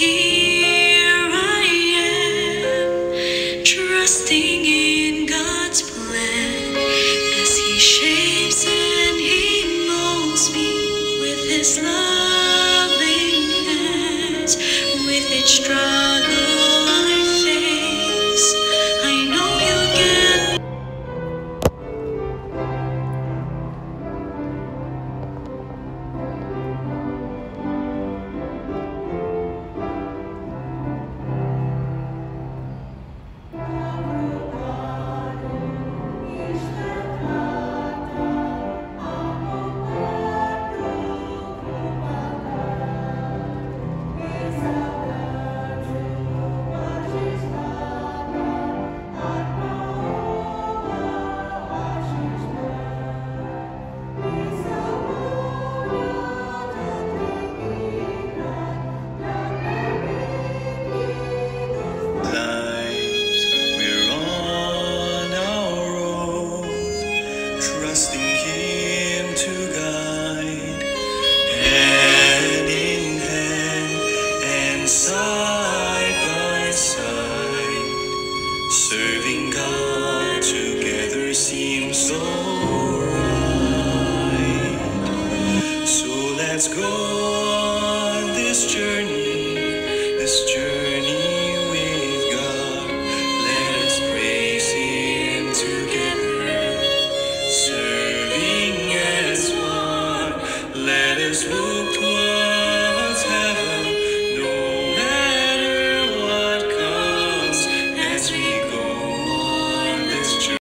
Here I am, trusting in God's plan as He shapes and He molds me with His loving hands, with each drop. So let's go on this journey, this journey with God. Let us praise Him together, serving as one. Let us look.